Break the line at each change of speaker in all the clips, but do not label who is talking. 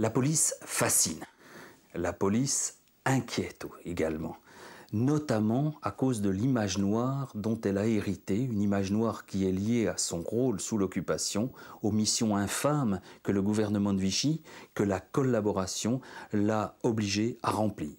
La police fascine. La police inquiète également notamment à cause de l'image noire dont elle a hérité, une image noire qui est liée à son rôle sous l'occupation, aux missions infâmes que le gouvernement de Vichy, que la collaboration l'a obligé à remplir.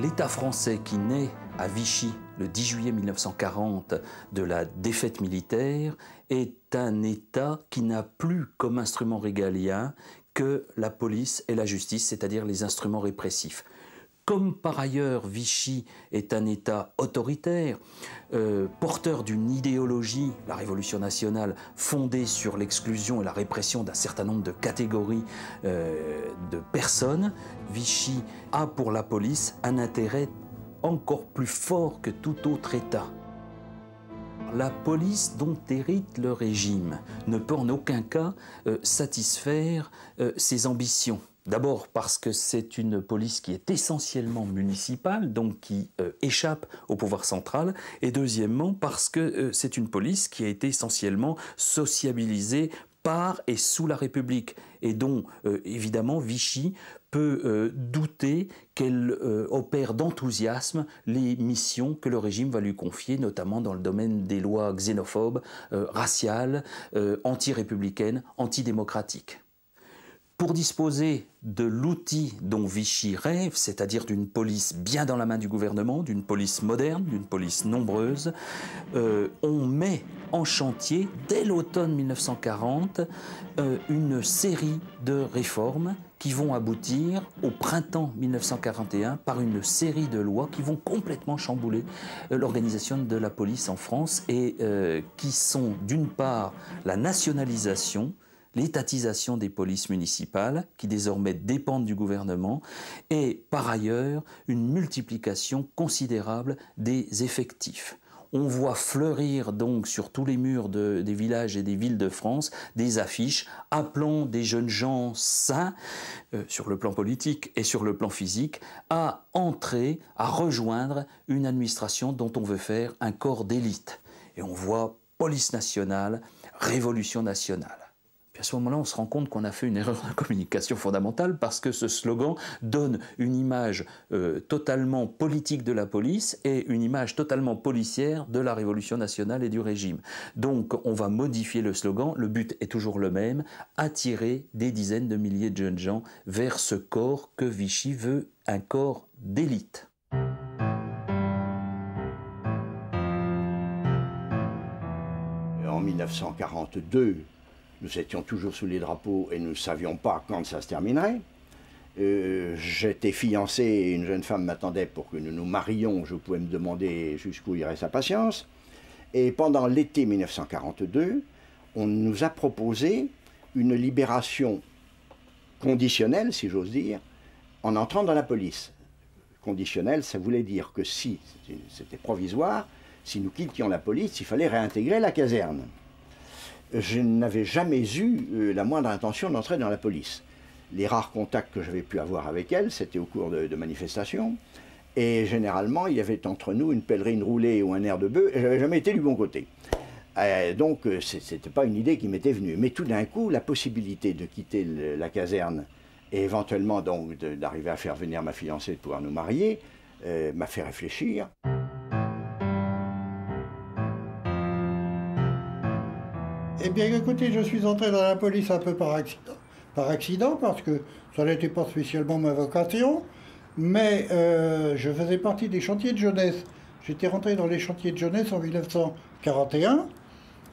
L'État français qui naît à Vichy le 10 juillet 1940 de la défaite militaire est un État qui n'a plus comme instrument régalien que la police et la justice, c'est-à-dire les instruments répressifs. Comme par ailleurs Vichy est un État autoritaire, euh, porteur d'une idéologie, la Révolution nationale, fondée sur l'exclusion et la répression d'un certain nombre de catégories euh, de personnes, Vichy a pour la police un intérêt encore plus fort que tout autre État. La police dont hérite le régime ne peut en aucun cas euh, satisfaire ses ambitions. D'abord parce que c'est une police qui est essentiellement municipale, donc qui euh, échappe au pouvoir central, et deuxièmement parce que euh, c'est une police qui a été essentiellement sociabilisée par et sous la République, et dont euh, évidemment Vichy peut douter qu'elle opère d'enthousiasme les missions que le régime va lui confier, notamment dans le domaine des lois xénophobes, raciales, anti-républicaines, antidémocratiques. Pour disposer de l'outil dont Vichy rêve, c'est-à-dire d'une police bien dans la main du gouvernement, d'une police moderne, d'une police nombreuse, euh, on met en chantier, dès l'automne 1940, euh, une série de réformes qui vont aboutir au printemps 1941 par une série de lois qui vont complètement chambouler euh, l'organisation de la police en France et qui sont d'une part la nationalisation, l'étatisation des polices municipales, qui désormais dépendent du gouvernement, et par ailleurs une multiplication considérable des effectifs. On voit fleurir donc sur tous les murs des villages et des villes de France des affiches appelant des jeunes gens sains, euh, sur le plan politique et sur le plan physique, à entrer, à rejoindre une administration dont on veut faire un corps d'élite. Et on voit police nationale, révolution nationale à ce moment-là, on se rend compte qu'on a fait une erreur de communication fondamentale parce que ce slogan donne une image euh, totalement politique de la police et une image totalement policière de la Révolution nationale et du régime. Donc on va modifier le slogan. Le but est toujours le même, attirer des dizaines de milliers de jeunes gens vers ce corps que Vichy veut, un corps d'élite.
En 1942, nous étions toujours sous les drapeaux et nous ne savions pas quand ça se terminerait. Euh, j'étais fiancé et une jeune femme m'attendait pour que nous nous marions. Je pouvais me demander jusqu'où irait sa patience. Et pendant l'été 1942, on nous a proposé une libération conditionnelle, si j'ose dire, en entrant dans la police. Conditionnelle, ça voulait dire que si, c'était provisoire, si nous quittions la police, il fallait réintégrer la caserne je n'avais jamais eu euh, la moindre intention d'entrer dans la police. Les rares contacts que j'avais pu avoir avec elle, c'était au cours de, manifestations. Et généralement, il y avait entre nous une pèlerine roulée ou un air de bœuf, et j'avais jamais été du bon côté. Euh, donc, euh, ce n'était pas une idée qui m'était venue. Mais tout d'un coup, la possibilité de quitter la caserne et éventuellement donc d'arriver à faire venir ma fiancée, de pouvoir nous marier, m'a fait réfléchir.
Eh bien, écoutez, je suis entré dans la police un peu par accident, par accident parce que ça n'était pas spécialement ma vocation, mais euh, je faisais partie des chantiers de jeunesse. J'étais rentré dans les chantiers de jeunesse en 1941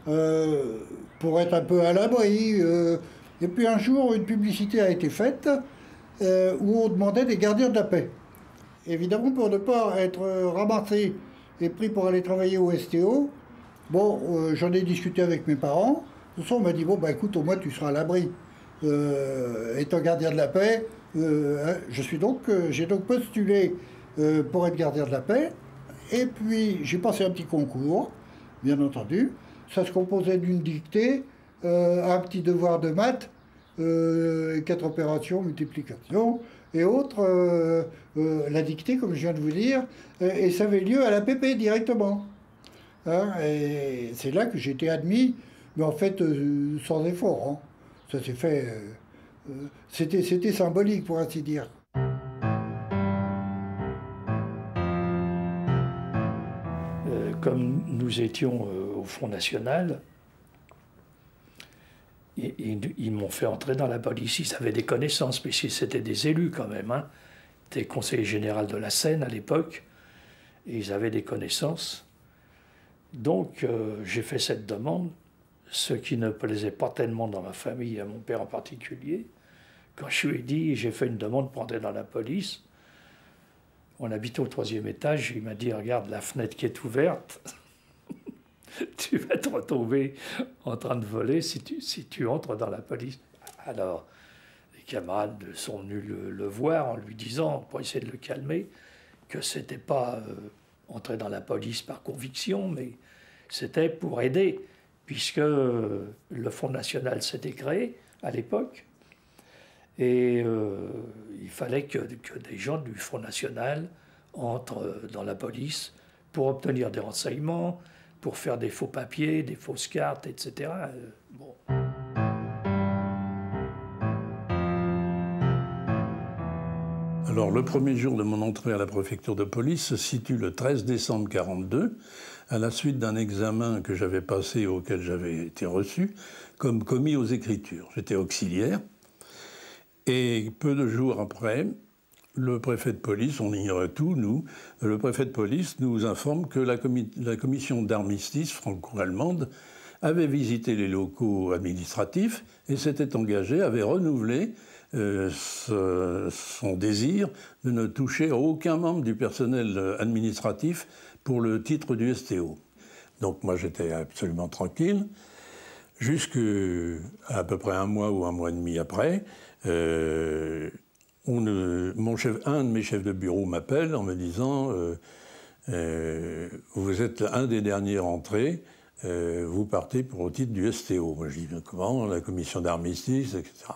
euh, pour être un peu à l'abri. Euh, et puis un jour, une publicité a été faite où on demandait des gardiens de la paix. Évidemment, pour ne pas être ramassé et pris pour aller travailler au STO, Bon, euh, j'en ai discuté avec mes parents. De toute façon, on m'a dit, bon, bah écoute, au moins tu seras à l'abri. Euh, étant gardien de la paix, euh, hein, je suis donc, j'ai donc postulé pour être gardien de la paix. Et puis, j'ai passé un petit concours, bien entendu. Ça se composait d'une dictée, un petit devoir de maths, quatre opérations, multiplication, et autres, la dictée, comme je viens de vous dire, et ça avait lieu à la PP directement. Hein, et c'est là que j'ai été admis, mais en fait euh, sans effort. Hein. Ça s'est fait. Euh, euh, c'était, symbolique pour ainsi dire.
comme nous étions au Front National, ils, m'ont fait entrer dans la police. Ils avaient des connaissances, mais c'était des élus quand même. Hein. Des conseillers général de la Seine à l'époque. Et ils avaient des connaissances. Donc euh, j'ai fait cette demande, ce qui ne plaisait pas tellement dans ma famille, à mon père en particulier. Quand je lui ai dit, j'ai fait une demande pour entrer dans la police, on habitait au troisième étage, il m'a dit, regarde la fenêtre qui est ouverte, tu vas te retrouver en train de voler si tu, si tu entres dans la police. Alors, les camarades sont venus le, voir en lui disant, pour essayer de le calmer, que c'était pas... Euh, entrer dans la police par conviction, mais c'était pour aider, puisque le Front National s'était créé à l'époque, et euh, il fallait que, que, des gens du Front National entrent dans la police pour obtenir des renseignements, pour faire des faux papiers, des fausses cartes, etc. Euh, bon.
Alors, le premier jour de mon entrée à la préfecture de police se situe le 13 décembre 1942, à la suite d'un examen que j'avais passé auquel j'avais été reçu comme commis aux écritures. J'étais auxiliaire. Et peu de jours après, le préfet de police, on ignorait tout, nous, le préfet de police nous informe que la, commission d'armistice franco-allemande avait visité les locaux administratifs et s'était engagée, avait renouvelé euh, son désir de ne toucher aucun membre du personnel administratif pour le titre du STO. Donc moi j'étais absolument tranquille. Jusqu'à à peu près un mois ou un mois et demi après, euh, mon chef, un de mes chefs de bureau m'appelle en me disant euh, Vous êtes un des derniers rentrés, vous partez pour le titre du STO. Moi je dis Comment La commission d'armistice, etc.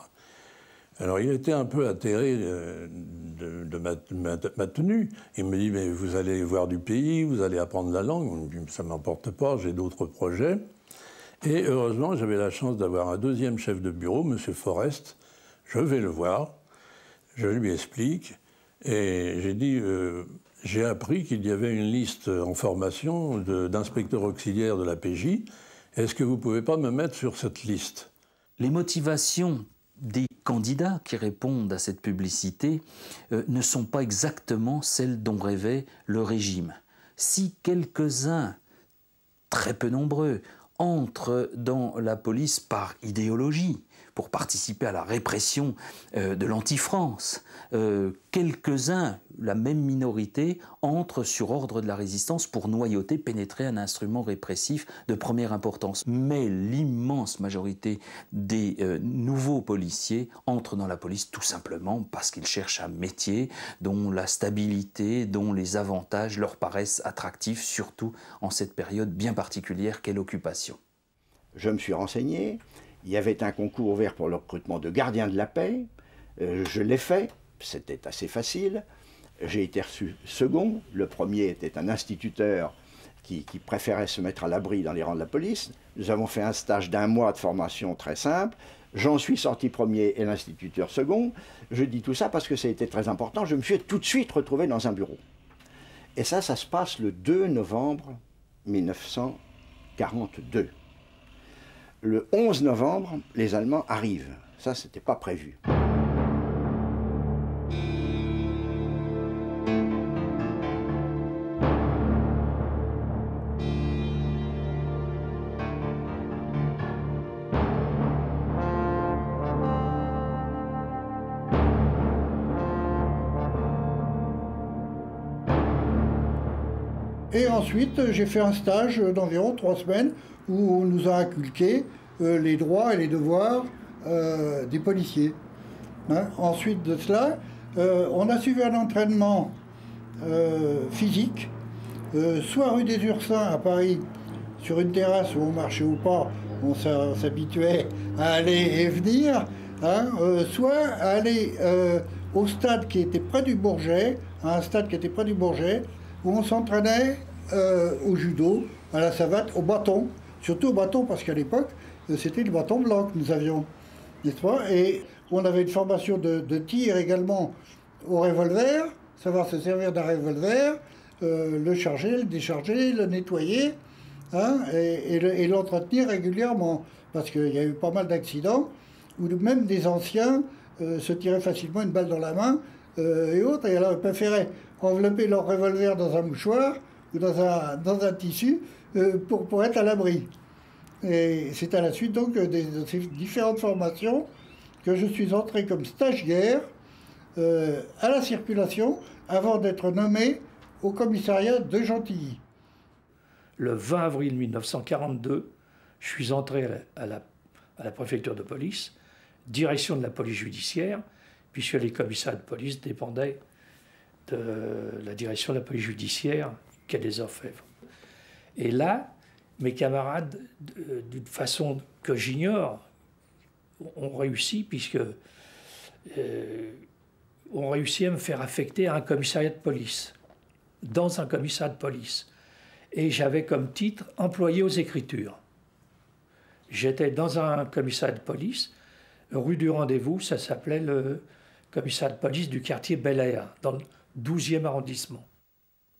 Alors il était un peu atterré euh, de, ma, tenue. Il me dit, mais vous allez voir du pays, vous allez apprendre la langue. Ça ne m'emporte pas, j'ai d'autres projets. Et heureusement, j'avais la chance d'avoir un deuxième chef de bureau, M. Forest. Je vais le voir, je lui explique, et j'ai dit, euh, j'ai appris qu'il y avait une liste en formation d'inspecteurs auxiliaires de la PJ. Est-ce que vous ne pouvez pas me mettre sur cette liste?
Les motivations des candidats qui répondent à cette publicité euh, ne sont pas exactement celles dont rêvait le régime. Si quelques-uns, très peu nombreux, entrent dans la police par idéologie, pour participer à la répression euh, de l'anti-France. Euh, quelques-uns, la même minorité, entrent sur ordre de la résistance pour noyauter, pénétrer un instrument répressif de première importance. Mais l'immense majorité des euh, nouveaux policiers entrent dans la police tout simplement parce qu'ils cherchent un métier dont la stabilité, dont les avantages leur paraissent attractifs, surtout en cette période bien particulière qu'est l'occupation.
Je me suis renseigné, il y avait un concours ouvert pour le recrutement de gardiens de la paix. Euh, je l'ai fait, c'était assez facile. J'ai été reçu second. Le premier était un instituteur qui, préférait se mettre à l'abri dans les rangs de la police. Nous avons fait un stage d'un mois de formation très simple. J'en suis sorti premier et l'instituteur second. Je dis tout ça parce que ça a été très important. Je me suis tout de suite retrouvé dans un bureau. Et ça, ça se passe le 2 novembre 1942 le 11 novembre, les Allemands arrivent. Ça, c'était pas prévu.
Ensuite, j'ai fait un stage d'environ trois semaines où on nous a inculqué les droits et les devoirs des policiers. Hein. Ensuite de cela, on a suivi un entraînement physique, soit rue des Ursins à Paris, sur une terrasse où on marchait ou pas, on s'habituait à aller et venir, hein, soit aller au stade qui était près du Bourget, à un stade qui était près du Bourget, où on s'entraînait euh, au judo, à la savate, au bâton, surtout au bâton, parce qu'à l'époque, euh, c'était le bâton blanc que nous avions, n'est-ce pas? Et on avait une formation de, tir également au revolver, savoir se servir d'un revolver, euh, le charger, le décharger, le nettoyer, hein, et, l'entretenir régulièrement, parce qu'il y a eu pas mal d'accidents, où même des anciens se tiraient facilement une balle dans la main, et autres, et alors préféraient envelopper leur revolver dans un mouchoir ou dans un, tissu euh, pour, être à l'abri. Et c'est à la suite donc de ces différentes formations que je suis entré comme stagiaire euh, à la circulation avant d'être nommé au commissariat de Gentilly.
Le 20 avril 1942, je suis entré à la, à la préfecture de police, direction de la police judiciaire, puisque les commissariats de police dépendaient de la direction de la police judiciaire quai des Orfèvres. Et là, mes camarades, d'une façon que j'ignore, ont réussi, puisque euh, ont réussi à me faire affecter à un commissariat de police, dans un commissariat de police. Et j'avais comme titre employé aux écritures. J'étais dans un commissariat de police, rue du Rendez-vous, ça s'appelait le commissariat de police du quartier Bel Air, dans 12e arrondissement.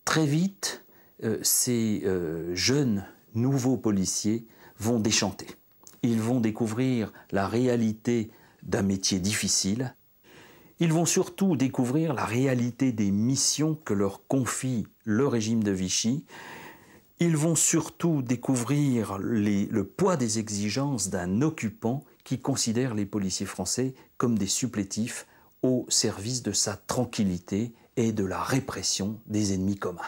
Très vite, euh, ces euh, jeunes nouveaux policiers vont déchanter. Ils vont découvrir la réalité d'un métier difficile. Ils vont surtout découvrir la réalité des missions que leur confie le régime de Vichy. Ils vont surtout découvrir le poids des exigences d'un occupant qui considère les policiers français comme des supplétifs au service de sa tranquillité et de la répression des ennemis communs.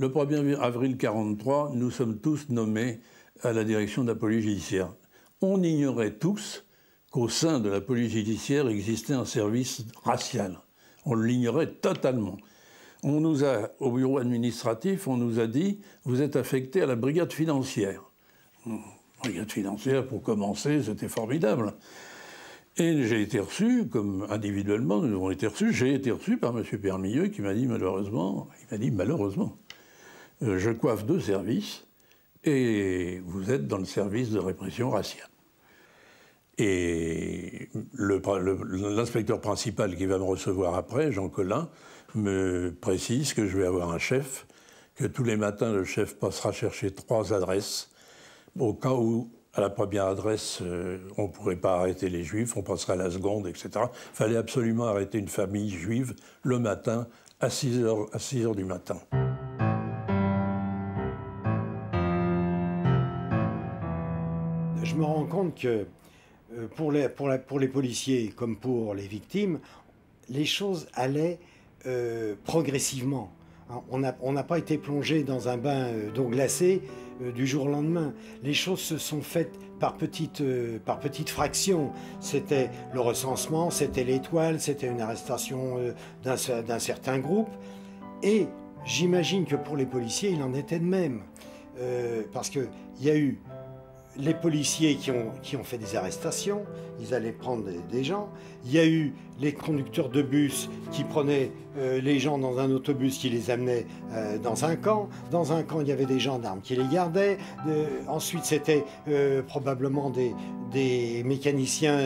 Le 1er avril 1943, nous sommes tous nommés à la direction de la police judiciaire. On ignorait tous qu'au sein de la police judiciaire existait un service racial. On l'ignorait totalement. On nous a, au bureau administratif, on nous a dit vous êtes affecté à la brigade financière. Brigade financière, pour commencer, c'était formidable. Et j'ai été reçu, comme individuellement nous avons été reçus, j'ai été reçu par M. Permilleux qui m'a dit malheureusement, il m'a dit malheureusement, je coiffe deux services et vous êtes dans le service de répression raciale. Et l'inspecteur principal qui va me recevoir après, Jean Collin, me précise que je vais avoir un chef, que tous les matins le chef passera chercher trois adresses, au cas où à la première adresse, euh, on ne pourrait pas arrêter les juifs, on passerait à la seconde, etc. Il fallait absolument arrêter une famille juive le matin à 6 heures, à 6 heures du matin.
Me rends compte que euh, pour les, policiers comme pour les victimes, les choses allaient euh, progressivement. Hein, on n'a pas été plongé dans un bain d'eau glacée euh, du jour au lendemain. Les choses se sont faites par petites, euh, par petites fractions. C'était le recensement, c'était l'étoile, c'était une arrestation euh, d'un certain groupe. Et j'imagine que pour les policiers, il en était de même. parce qu'il y a eu les policiers qui ont, fait des arrestations, ils allaient prendre des, gens. Il y a eu les conducteurs de bus qui prenaient euh, les gens dans un autobus qui les amenait euh, dans un camp. Dans un camp, il y avait des gendarmes qui les gardaient. ensuite, c'était euh, probablement des, des mécaniciens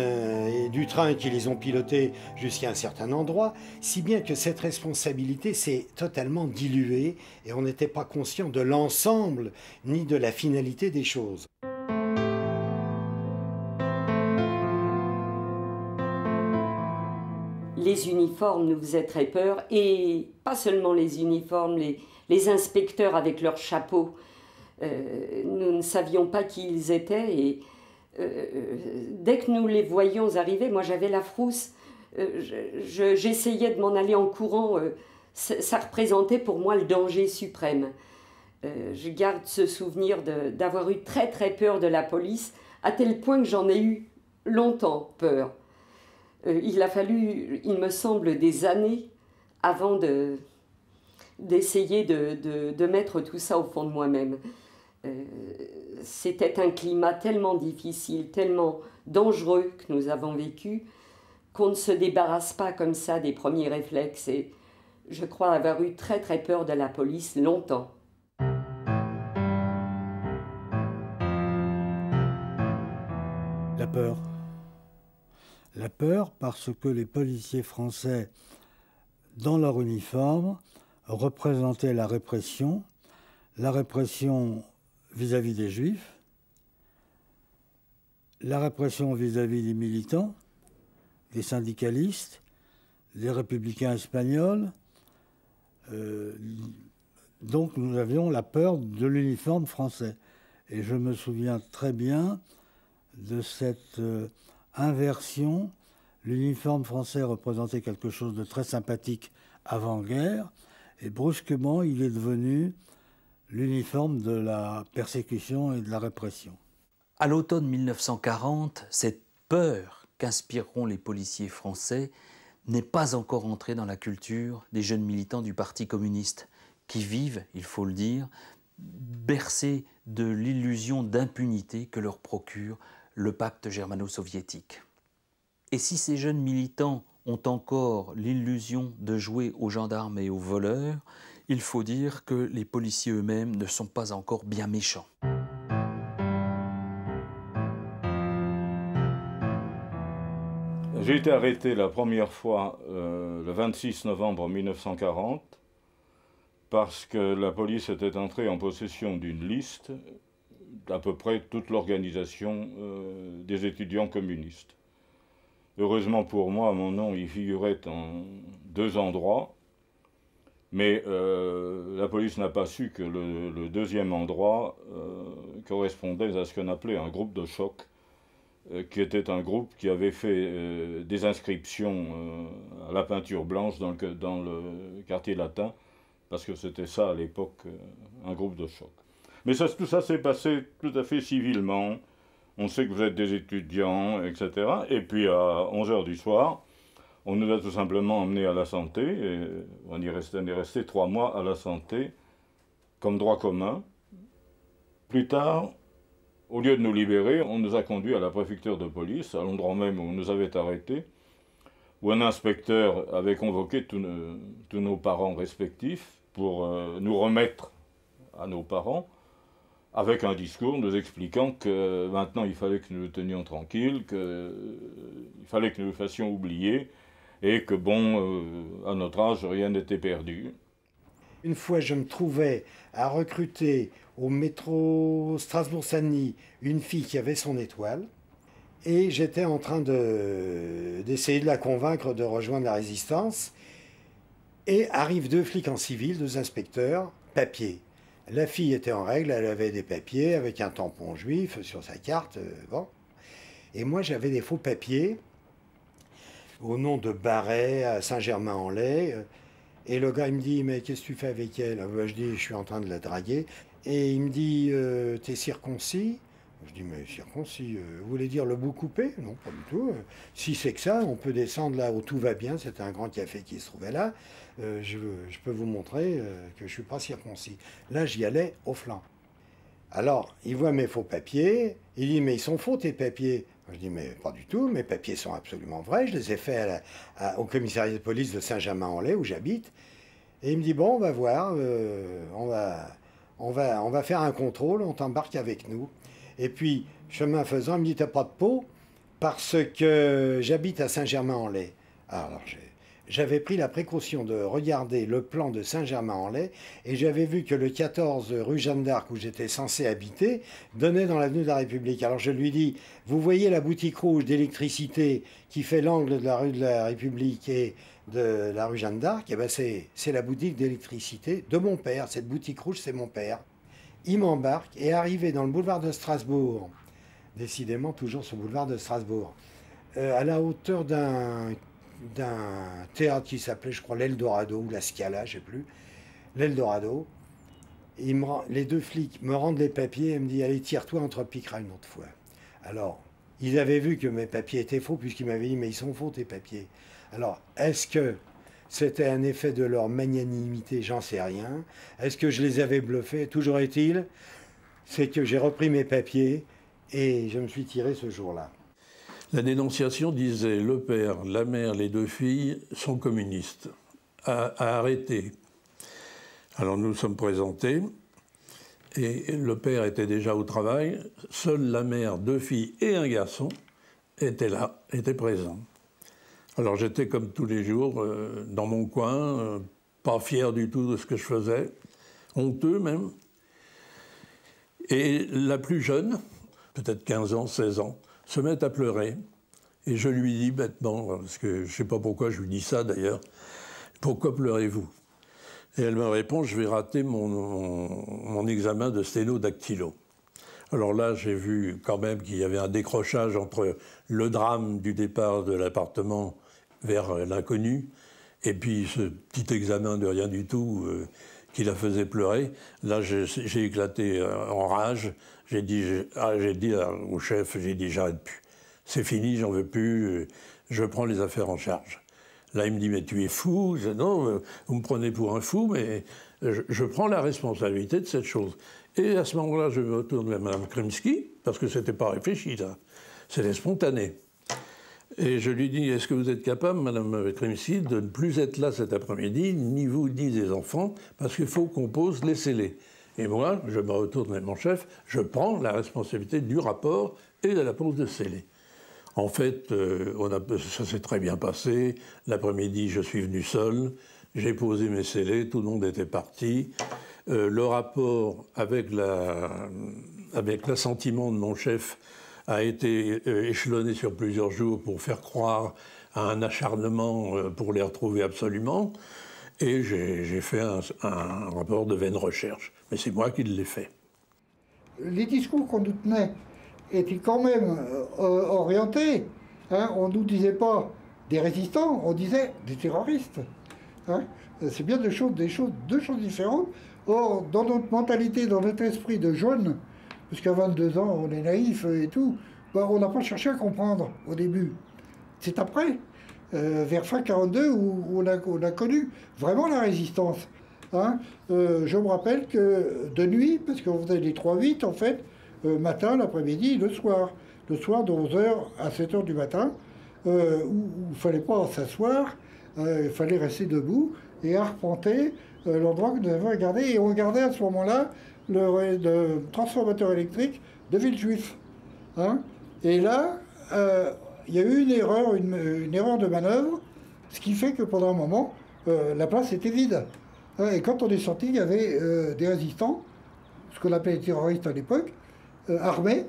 du train qui les ont pilotés jusqu'à un certain endroit. Si bien que cette responsabilité s'est totalement diluée et on n'était pas conscient de l'ensemble ni de la finalité des choses.
Les uniformes nous faisaient très peur, et pas seulement les uniformes, les, inspecteurs avec leurs chapeaux. Euh, nous ne savions pas qui ils étaient, et euh, dès que nous les voyions arriver, moi j'avais la frousse, euh, j'essayais de m'en aller en courant, ça, représentait pour moi le danger suprême. je garde ce souvenir d'avoir eu très très peur de la police à tel point que j'en ai eu longtemps peur. Euh, il a fallu, il me semble, des années avant de, d'essayer de, mettre tout ça au fond de moi-même. Euh, c'était un climat tellement difficile, tellement dangereux que nous avons vécu, qu'on ne se débarrasse pas comme ça des premiers réflexes. Et je crois avoir eu très très peur de la police longtemps.
La peur. La peur parce que les policiers français, dans leur uniforme, représentaient la répression, la répression vis-à-vis des juifs, la répression vis-à-vis des militants, des syndicalistes, des républicains espagnols. Euh, donc nous avions la peur de l'uniforme français. Et je me souviens très bien de cette euh, inversion. L'uniforme français représentait quelque chose de très sympathique avant-guerre, et brusquement il est devenu l'uniforme de la persécution et de la répression.
À l'automne 1940, cette peur qu'inspireront les policiers français n'est pas encore entrée dans la culture des jeunes militants du Parti communiste, qui vivent, il faut le dire, bercés de l'illusion d'impunité que leur procure le pacte germano-soviétique. Et si ces jeunes militants ont encore l'illusion de jouer aux gendarmes et aux voleurs, il faut dire que les policiers eux-mêmes ne sont pas encore bien méchants.
J'ai été arrêté la première fois euh, le 26 novembre 1940 parce que la police était entrée en possession d'une liste d'à peu près toute l'organisation euh, des étudiants communistes. Heureusement pour moi, mon nom y figurait en deux endroits, mais euh, la police n'a pas su que le, deuxième endroit euh, correspondait à ce qu'on appelait un groupe de choc, qui était un groupe qui avait fait des inscriptions à la peinture blanche dans le, dans le quartier latin, parce que c'était ça à l'époque, un groupe de choc. Mais tout ça s'est passé tout à fait civilement. On sait que vous êtes des étudiants, etc. Et puis à 11h du soir, on nous a tout simplement emmenés à la santé. On, y est resté trois mois à la santé comme droit commun. Plus tard, au lieu de nous libérer, on nous a conduits à la préfecture de police, à l'endroit même où on nous avait arrêtés, où un inspecteur avait convoqué tous nos, parents respectifs pour euh, nous remettre à nos parents avec un discours nous expliquant que maintenant il fallait que nous nous tenions tranquilles, qu'il fallait que nous le fassions oublier, et que bon, euh, à notre âge, rien n'était perdu.
Une fois, je me trouvais à recruter au métro Strasbourg-Sagny une fille qui avait son étoile, et j'étais en train d'essayer de la convaincre de rejoindre la résistance, et arrivent deux flics en civil, deux inspecteurs, papier. La fille était en règle, elle avait des papiers avec un tampon juif sur sa carte. Euh, bon. Et moi, j'avais des faux papiers au nom de Barret à Saint-Germain-en-Laye. Et le gars, il me dit Mais qu'est-ce que tu fais avec elle? Ben, Je dis Je suis en train de la draguer. Et il me dit euh, T'es circoncis? Je dis, mais circoncis, euh, vous voulez dire le bout coupé? Non, pas du tout. si c'est que ça, on peut descendre là où tout va bien. C'était un grand café qui se trouvait là. Euh, je, peux vous montrer euh, que je ne suis pas circoncis. Là, j'y allais au flanc. Alors, il voit mes faux papiers. Il dit, mais ils sont faux tes papiers. Je dis, mais pas du tout. Mes papiers sont absolument vrais. Je les ai faits au commissariat de police de Saint-Germain-en-Laye où j'habite. Et il me dit, bon, on va voir. on, va, on, va, on va faire un contrôle. On t'embarque avec nous. Et puis, chemin faisant, il me dit T'as pas de peau Parce que j'habite à Saint-Germain-en-Laye. Alors, j'avais pris la précaution de regarder le plan de Saint-Germain-en-Laye et j'avais vu que le 14 rue Jeanne d'Arc, où j'étais censé habiter, donnait dans l'avenue de la République. Alors je lui dis Vous voyez la boutique rouge d'électricité qui fait l'angle de la rue de la République et de la rue Jeanne d'Arc? Eh ben c'est la boutique d'électricité de mon père. Cette boutique rouge, c'est mon père il m'embarque et arrivé dans le boulevard de Strasbourg, décidément toujours ce boulevard de Strasbourg, euh, à la hauteur d'un théâtre qui s'appelait, je crois, l'Eldorado ou la Scala, je sais plus, l'Eldorado. Les deux flics me rendent les papiers et me disent Allez, tire-toi, on te repiquera une autre fois. Alors, ils avaient vu que mes papiers étaient faux, puisqu'ils m'avaient dit, mais ils sont faux tes papiers. Alors, est-ce que c'était un effet de leur magnanimité J'en sais rien. Est-ce que je les avais bluffés? Toujours est-il, c'est que j'ai repris mes papiers et je me suis tiré ce jour-là.
La dénonciation disait le père, la mère, les deux filles sont communistes. À, arrêter. Alors nous nous sommes présentés et le père était déjà au travail. Seule la mère, deux filles et un garçon étaient là, étaient présents. Alors j'étais comme tous les jours euh, dans mon coin, euh, pas fier du tout de ce que je faisais, honteux même. Et la plus jeune, peut-être 15 ans, 16 ans, se met à pleurer. Et je lui dis bêtement, parce que je ne sais pas pourquoi je lui dis ça d'ailleurs, pourquoi pleurez-vous? Et elle me répond, je vais rater mon, mon, examen de sténodactylo. Alors là, j'ai vu quand même qu'il y avait un décrochage entre le drame du départ de l'appartement vers l'inconnu et puis ce petit examen de rien du tout euh, qui la faisait pleurer. Là, j'ai éclaté euh, en rage. J'ai dit, ah, au chef, j'ai dit, j'arrête plus. C'est fini, j'en veux plus. Euh, je prends les affaires en charge. Là, il me dit, mais tu es fou. Je dis, non, euh, vous me prenez pour un fou, mais je, prends la responsabilité de cette chose. Et à ce moment-là, je me retourne vers Mme Kremski, parce que c'était pas réfléchi. C'était spontané. Et je lui dis, est-ce que vous êtes capable, Madame Kremski, de ne plus être là cet après-midi, ni vous, ni les enfants, parce qu'il faut qu'on pose, laissez-les. Et moi, je me retourne vers mon chef, je prends la responsabilité du rapport et de la pose de scellés. En fait, euh, ça s'est très bien passé. L'après-midi, je suis venu seul, j'ai posé mes scellés, tout le monde était parti. Euh, le rapport avec l'assentiment avec de mon chef a été euh, échelonné sur plusieurs jours pour faire croire à un acharnement euh, pour les retrouver absolument. Et j'ai fait un, rapport de vaine recherche. Mais c'est moi qui l'ai fait.
Les discours qu'on nous tenait étaient quand même euh, orientés. Hein. On ne nous disait pas des résistants, on disait des terroristes. Hein. C'est bien deux choses, des choses, deux choses différentes. Or, dans notre mentalité, dans notre esprit de jeune, puisqu'à 22 ans, on est naïf et tout, on n'a pas cherché à comprendre au début. C'est après, euh, vers fin 42, où, on, a, connu vraiment la résistance. Hein. Euh, je me rappelle que de nuit, parce qu'on faisait les 3-8 en fait, euh, matin, l'après-midi, le soir. Le soir de 11h à 7h du matin, où il ne fallait pas s'asseoir, il fallait rester debout et arpenter l'endroit que nous avons regardé. Et on regardait à ce moment-là le, transformateur électrique de Villejuif. Hein et là, euh, il y a eu une erreur, une, erreur de manœuvre, ce qui fait que pendant un moment, euh, la place était vide. Hein, et quand on est sorti, il y avait euh, des résistants, ce qu'on appelait les terroristes à l'époque, armés,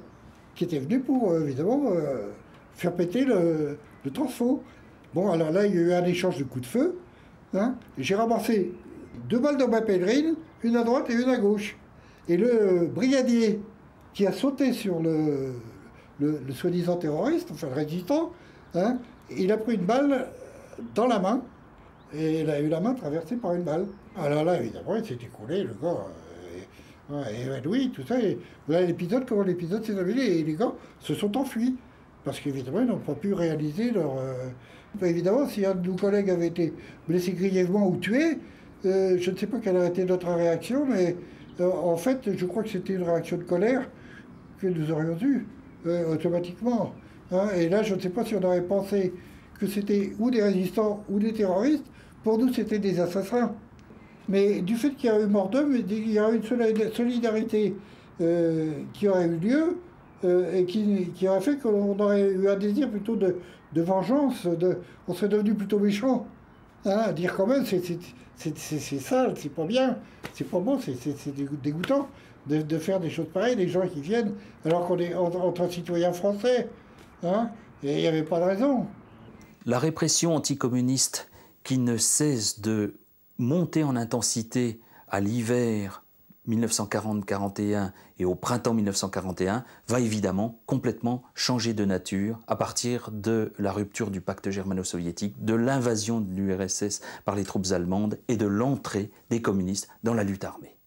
qui étaient venus pour, évidemment, faire péter le, le transfo. Bon, alors là, il y a eu un échange de coups de feu. Hein, J'ai ramassé deux balles dans ma pèlerine, une à droite et une à gauche. Et le brigadier qui a sauté sur le, le, soi-disant terroriste, enfin le résistant, hein, il a pris une balle dans la main et il a eu la main traversée par une balle. Alors là, évidemment, il s'est écoulé, le gars. Euh, et, oui, tout ça. Et voilà l'épisode, comment l'épisode s'est terminé. Et les gars se sont enfuis. Parce qu'évidemment, ils n'ont pas pu réaliser leur. Euh, évidemment, si un de nos collègues avait été blessé grièvement ou tué, euh, je ne sais pas quelle aurait été notre réaction, mais euh, en fait, je crois que c'était une réaction de colère que nous aurions eue euh, automatiquement. Hein. Et là, je ne sais pas si on aurait pensé que c'était ou des résistants ou des terroristes. Pour nous, c'était des assassins. Mais du fait qu'il y a eu mort d'homme, il y a eu une solidarité euh, qui aurait eu lieu et qui, aurait fait qu'on aurait eu un désir plutôt de, vengeance, on serait devenu plutôt méchant. Hein, dire quand même, c'est sale, c'est pas bien, c'est pas bon, c'est dégoûtant de, faire des choses pareilles, les gens qui viennent, alors qu'on est entre citoyens français. Hein, et il n'y avait pas de raison.
La répression anticommuniste qui ne cesse de monter en intensité à l'hiver 1940-41 et au printemps 1941 va évidemment complètement changer de nature à partir de la rupture du pacte germano-soviétique, de l'invasion de l'URSS par les troupes allemandes et de l'entrée des communistes dans la lutte armée.